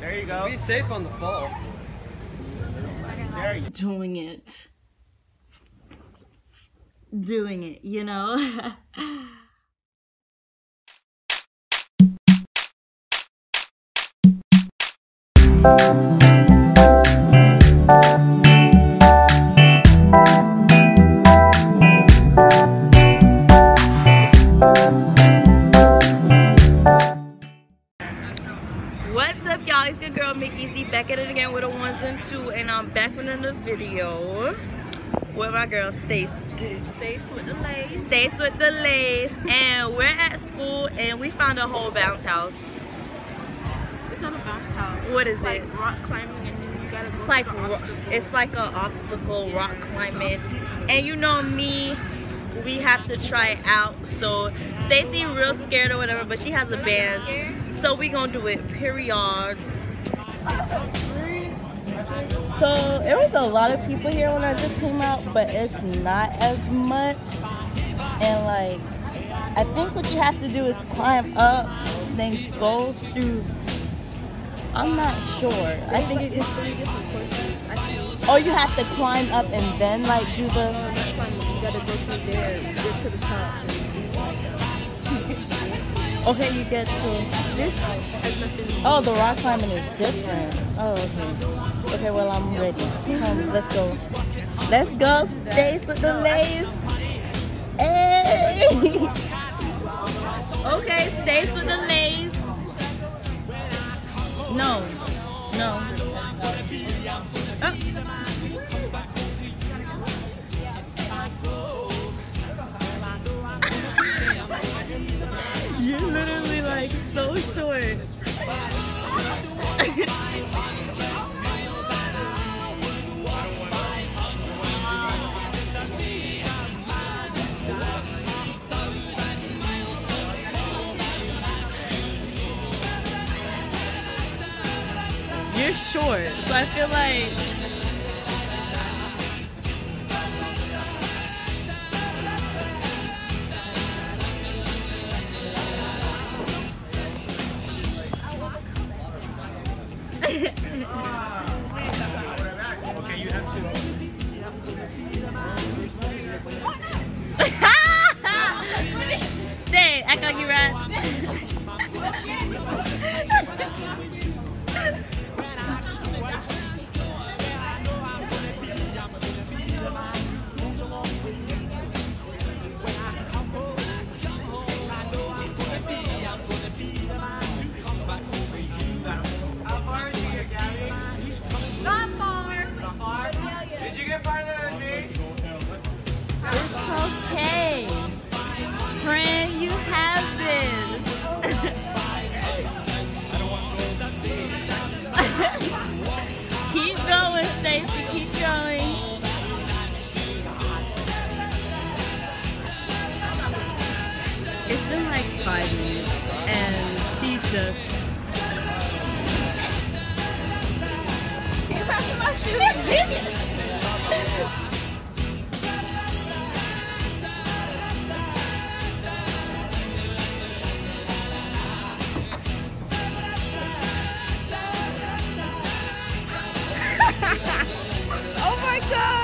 There you go. Be safe on the fall. You Doing it. Doing it, you know? What's ones and two, and I'm back with another video with my girl Stace. Stace with the lace. Stace with the lace, and we're at school, and we found a whole bounce house. It's not a bounce house. What is it's it? Like rock climbing, and then you gotta. Go It's like it's like an obstacle rock climbing, and you know me, we have to try it out. So Stacy real scared or whatever, but she has a band, so we gonna do it. Period. Oh, So it was a lot of people here when I just came out, but it's not as much. And like, I think what you have to do is climb up, then go through. I'm not sure. I think It's three different courses. Oh, you have to climb up and then like do the. fine. You gotta get to the. Okay, you get to. This. Oh, the rock climbing is different. Oh, okay. Okay, well I'm ready. Come, let's go. Let's go. Stace with the lace. Hey. okay, Stace with the lace. No, no. Short, so I feel like It's been like five minutes, and she just. oh my god! How long was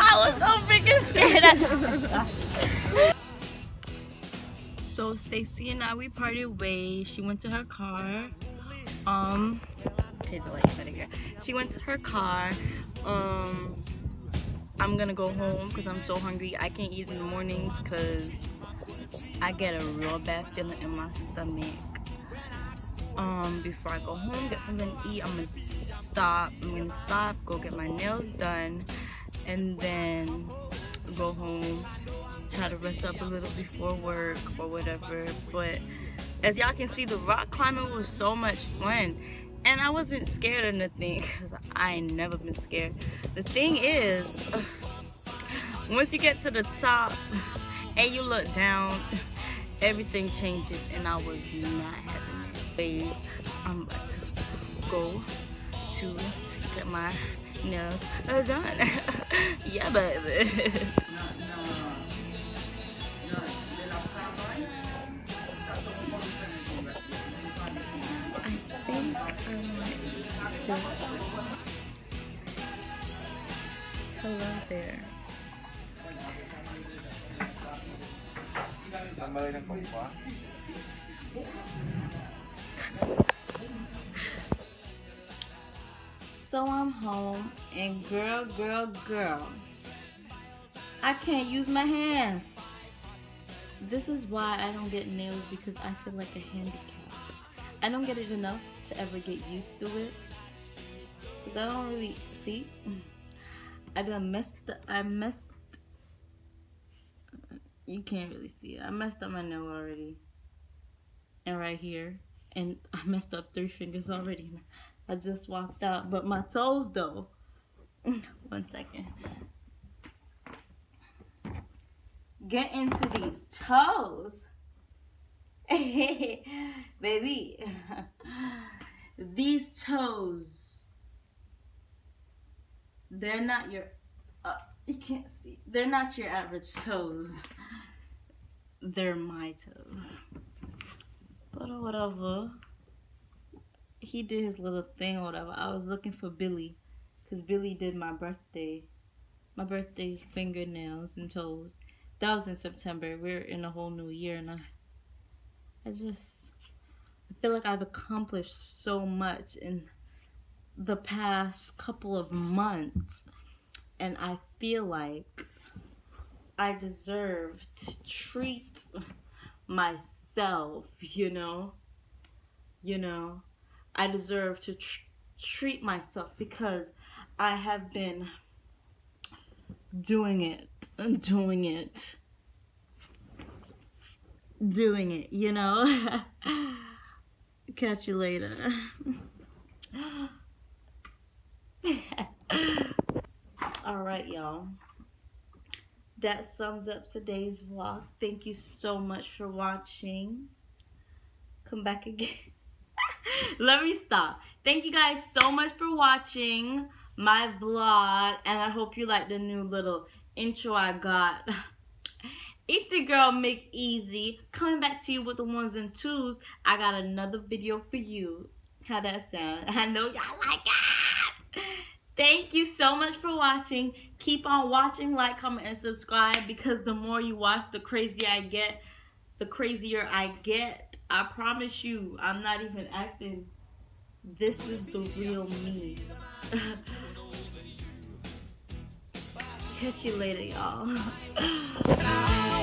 I was so freaking scared. so Stacy and I we parted ways. She went to her car. Um, okay, the light better here. She went to her car. Um, I'm gonna go home because I'm so hungry. I can't eat in the mornings because I get a real bad feeling in my stomach um before I go home get something to eat I'm gonna stop I'm gonna stop go get my nails done and then go home try to rest up a little before work or whatever. But as y'all can see the rock climbing was so much fun. And I wasn't scared of nothing because I ain't never been scared. The thing is once you get to the top and you look down everything changes and I was not having ways I'm about to go to get my nails done. yeah, baby. I think I like this. Hello there. So I'm home and girl, girl, girl, I can't use my hands. This is why I don't get nails because I feel like a handicap. I don't get it enough to ever get used to it. Cause I don't really see. I done messed. I messed. You can't really see it. I messed up my nail already. And right here, and I messed up three fingers already. I just walked out, but my toes though. One second. Get into these toes. Baby, these toes, they're not your, uh, you can't see, they're not your average toes. They're my toes. But whatever he did his little thing or whatever. I was looking for Billy because Billy did my birthday, my birthday fingernails and toes. That was in September. We're in a whole new year, and I, I just, I feel like I've accomplished so much in the past couple of months, and I feel like I deserve to treat myself. You know, you know. I deserve to tr- treat myself because I have been doing it, and doing it, doing it, you know? Catch you later. All right, y'all. That sums up today's vlog. Thank you so much for watching. Come back again. Let me stop. Thank you guys so much for watching my vlog. And I hope you like the new little intro I got. It's your girl, Make Easy, coming back to you with the ones and twos. I got another video for you. How that sound? I know y'all like it. Thank you so much for watching. Keep on watching, like, comment, and subscribe because the more you watch, the crazier I get. The crazier I get. I promise you, I'm not even acting. This is the real me. Catch you later, y'all.